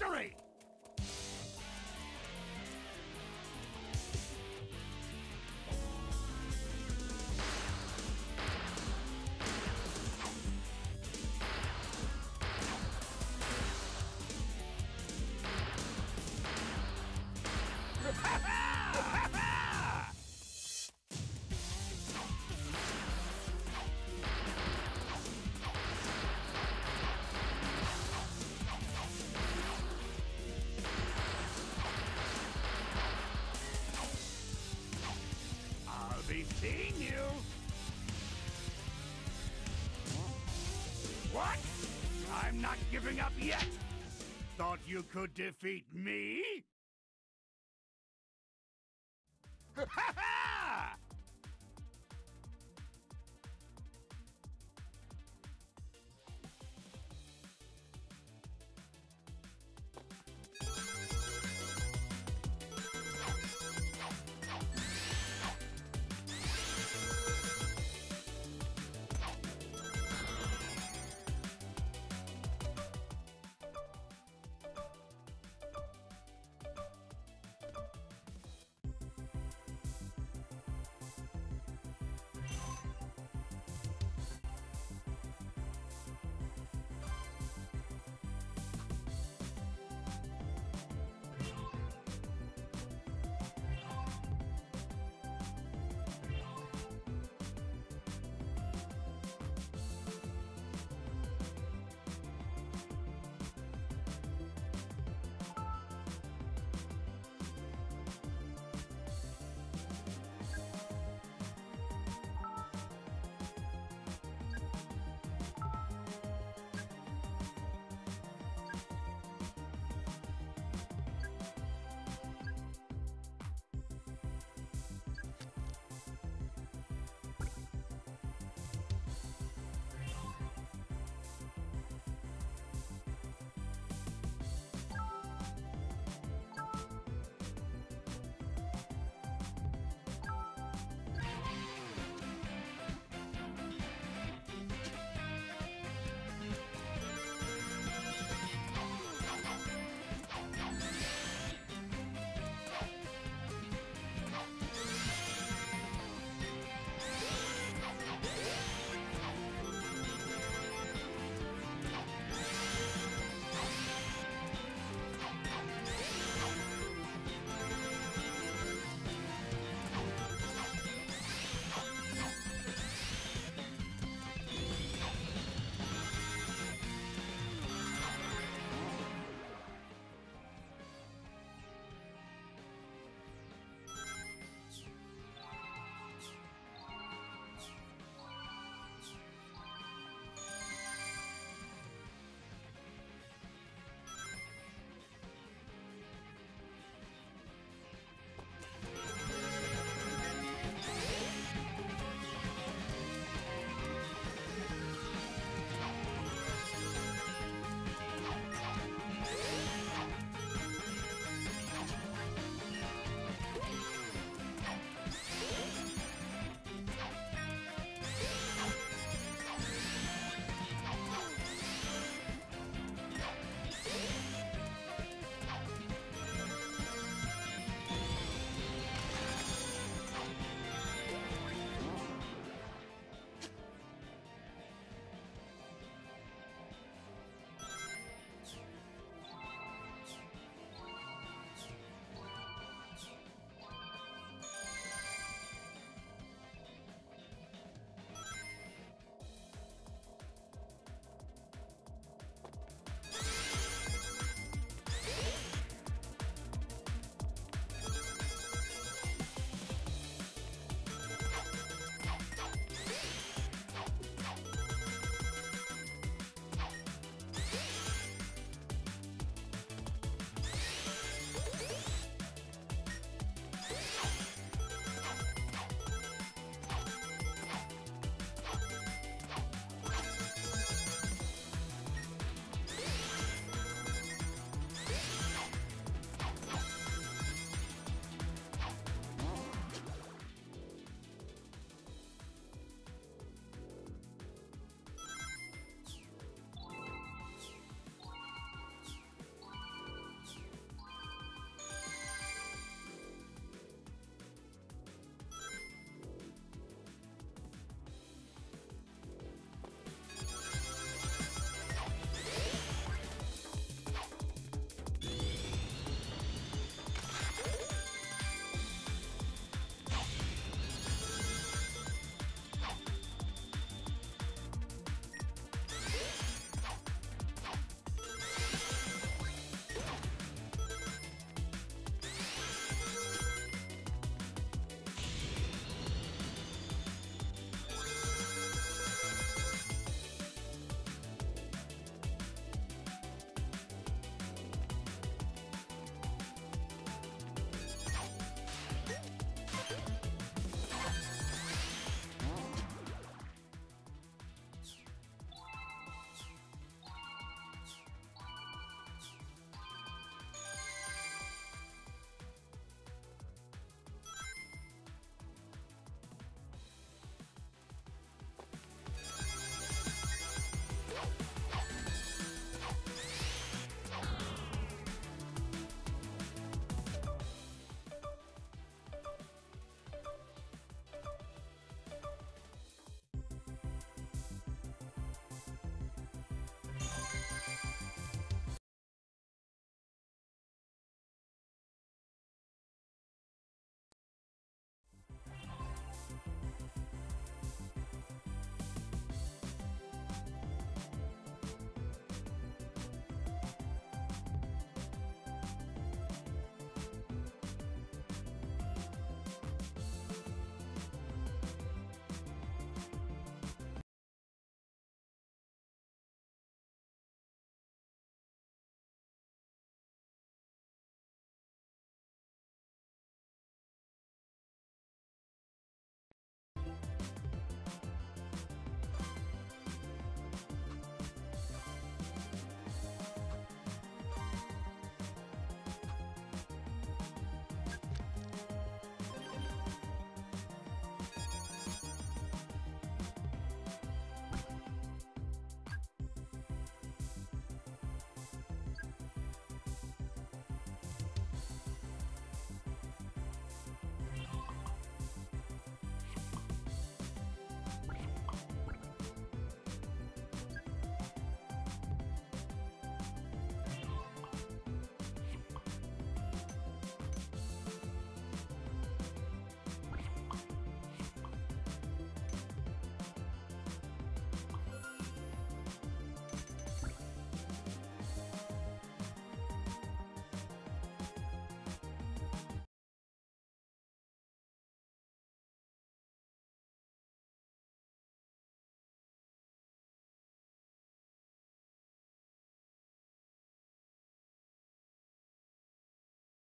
victory! You could defeat me?